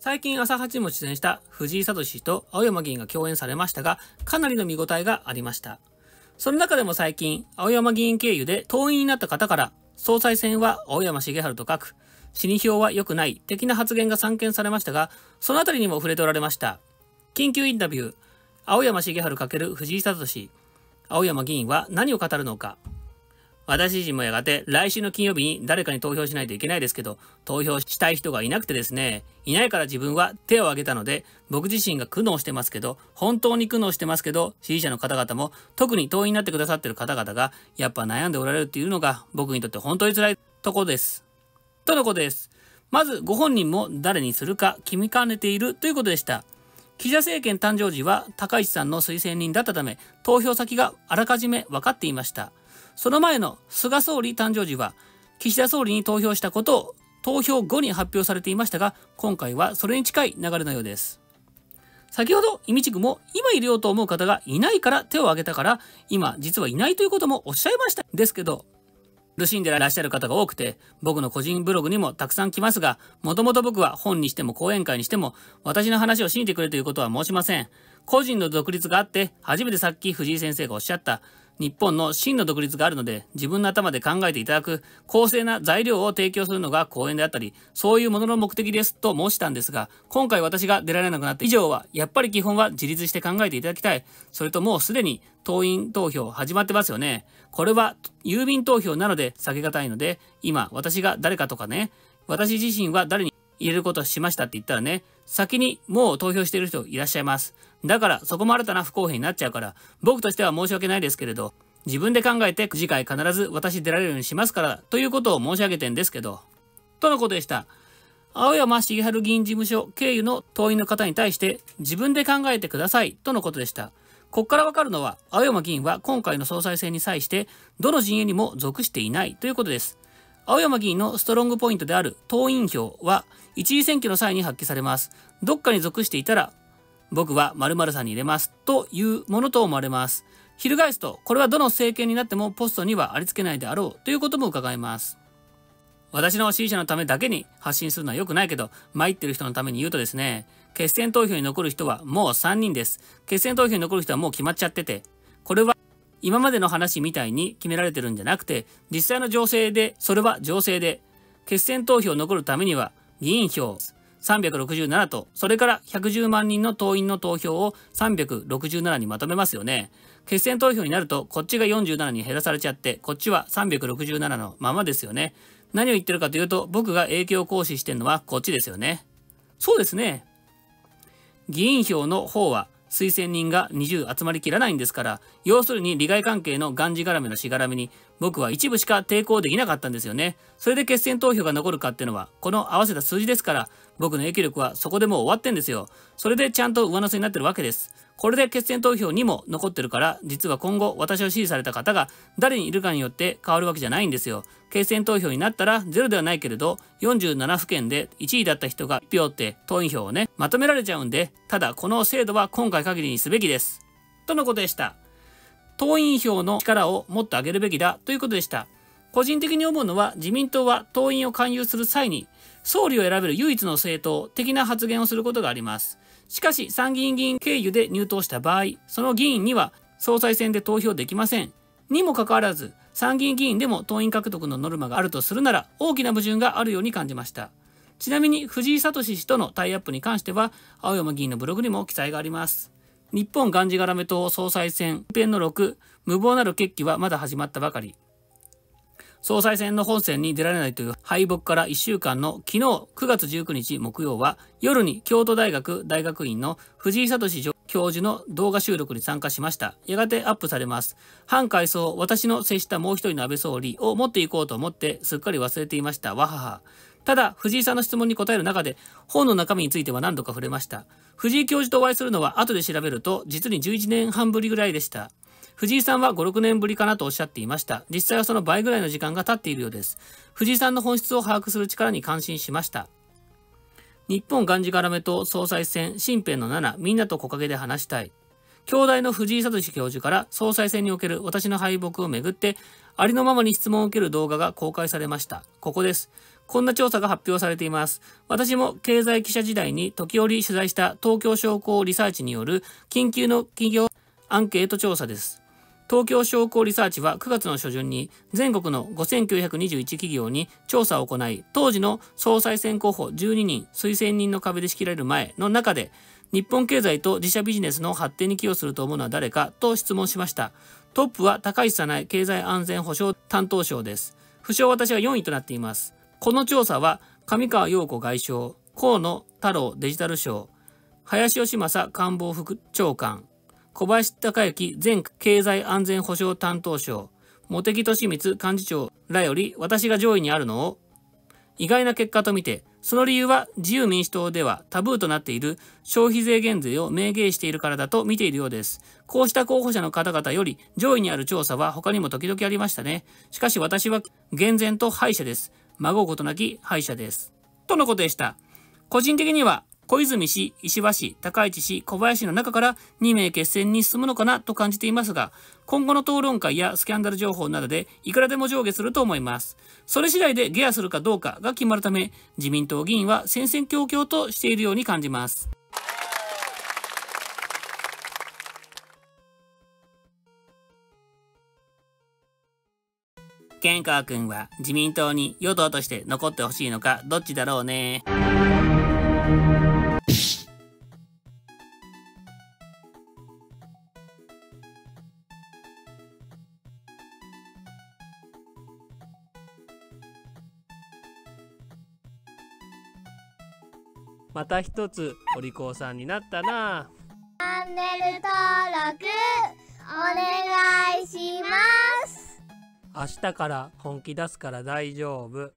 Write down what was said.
最近朝八も出演した藤井聡氏と青山議員が共演されましたが、かなりの見応えがありました。その中でも最近、青山議員経由で党員になった方から、総裁選は青山茂春と書く、死に票は良くない的な発言が散見されましたが、そのあたりにも触れておられました。緊急インタビュー、青山茂春×藤井聡氏、青山議員は何を語るのか。私自身もやがて来週の金曜日に誰かに投票しないといけないですけど、投票したい人がいなくてですね、いないから自分は手を挙げたので、僕自身が苦悩してますけど、本当に苦悩してますけど、支持者の方々も、特に党員になってくださってる方々が、やっぱ悩んでおられるっていうのが、僕にとって本当に辛いとこです。とのことです。まず、ご本人も誰にするか決めかねているということでした。岸田政権誕生時は高市さんの推薦人だったため、投票先があらかじめ分かっていました。その前の菅総理誕生時は、岸田総理に投票したことを投票後に発表されていましたが、今回はそれに近い流れのようです。先ほど、イミチクも今入れよと思う方がいないから手を挙げたから、今実はいないということもおっしゃいました。ですけど、苦しんでらっしゃる方が多くて、僕の個人ブログにもたくさん来ますが、もともと僕は本にしても講演会にしても、私の話を信じてくれということは申しません。個人の独立があって、初めてさっき藤井先生がおっしゃった、日本の真の独立があるので、自分の頭で考えていただく公正な材料を提供するのが講演であったり、そういうものの目的ですと申したんですが、今回私が出られなくなって以上は、やっぱり基本は自立して考えていただきたい。それともうすでに党員投票始まってますよね。これは郵便投票なので避けがたいので、今私が誰かとかね、私自身は誰に入れることしましたって言ったらね、先にもう投票してる人いらっしゃいます。だからそこも新たな不公平になっちゃうから、僕としては申し訳ないですけれど、自分で考えて次回必ず私出られるようにしますからということを申し上げてんですけど、とのことでした。青山茂春議員事務所経由の党員の方に対して自分で考えてくださいとのことでした。ここからわかるのは、青山議員は今回の総裁選に際して、どの陣営にも属していないということです。青山議員のストロングポイントである党員票は、一次選挙の際に発揮されます。どっかに属していたら、僕は〇〇さんに入れますというものと思われます。翻すと、これはどの政権になってもポストにはありつけないであろうということも伺います。私の支持者のためだけに発信するのは良くないけど、参ってる人のために言うとですね、決選投票に残る人はもう3人です。決選投票に残る人はもう決まっちゃってて、これは今までの話みたいに決められてるんじゃなくて、実際の情勢で、それは情勢で、決選投票を残るためには、議員票367と、それから110万人の党員の投票を367にまとめますよね。決選投票になると、こっちが47に減らされちゃって、こっちは367のままですよね。何を言ってるかというと、僕が影響行使してるのはこっちですよね。そうですね。議員票の方は推薦人が20集まりきらないんですから、要するに利害関係のがんじがらめのしがらみに、僕は一部しか抵抗できなかったんですよね。それで決選投票が残るかっていうのは、この合わせた数字ですから、僕の影響力はそこでもう終わってんですよ。それでちゃんと上乗せになってるわけです。これで決選投票にも残ってるから、実は今後私を支持された方が誰にいるかによって変わるわけじゃないんですよ。決選投票になったらゼロではないけれど、47府県で1位だった人が1票って党員票をね、まとめられちゃうんで、ただこの制度は今回限りにすべきです。とのことでした。党員票の力をもっと上げるべきだということでした。個人的に思うのは自民党は党員を勧誘する際に総理を選べる唯一の政党的な発言をすることがあります。しかし参議院議員経由で入党した場合、その議員には総裁選で投票できません。にもかかわらず、参議院議員でも党員獲得のノルマがあるとするなら大きな矛盾があるように感じました。ちなみに藤井聡氏とのタイアップに関しては、青山議員のブログにも記載があります。日本がんじがらめ党総裁選編の6、無謀なる決起はまだ始まったばかり。総裁選の本選に出られないという敗北から1週間の昨日9月19日木曜は夜に京都大学大学院の藤井聡教授の動画収録に参加しました。やがてアップされます。反階層、私の接したもう一人の安倍総理を持っていこうと思ってすっかり忘れていました。わはは。ただ、藤井さんの質問に答える中で、本の中身については何度か触れました。藤井教授とお会いするのは後で調べると、実に11年半ぶりぐらいでした。藤井さんは5、6年ぶりかなとおっしゃっていました。実際はその倍ぐらいの時間が経っているようです。藤井さんの本質を把握する力に感心しました。日本がんじがらめと総裁選、身辺の7、みんなと木陰で話したい。兄弟の藤井聡教授から総裁選における私の敗北をめぐって、ありのままに質問を受ける動画が公開されました。ここです。こんな調査が発表されています。私も経済記者時代に時折取材した東京商工リサーチによる緊急の企業アンケート調査です。東京商工リサーチは9月の初旬に全国の5921企業に調査を行い、当時の総裁選候補12人推薦人の壁で仕切られる前の中で、日本経済と自社ビジネスの発展に寄与すると思うのは誰かと質問しました。トップは高市早苗経済安全保障担当省です。不詳私は4位となっています。この調査は上川陽子外相、河野太郎デジタル省、林芳正官房副長官、小林孝之前経済安全保障担当省、茂木敏光幹事長らより私が上位にあるのを意外な結果とみて、その理由は自由民主党ではタブーとなっている消費税減税を明言しているからだと見ているようです。こうした候補者の方々より上位にある調査は他にも時々ありましたね。しかし私は厳然と敗者です。孫うことなき敗者です。とのことでした。個人的には小泉氏、石破氏、高市氏、小林の中から2名決戦に進むのかなと感じていますが、今後の討論会やスキャンダル情報などでいくらでも上下すると思います。それ次第でゲアするかどうかが決まるため、自民党議員は戦々恐々としているように感じます。健川君は自民党に与党として残ってほしいのかどっちだろうね。また一つお利口さんになったなチャンネル登録お願いします明日から本気出すから大丈夫。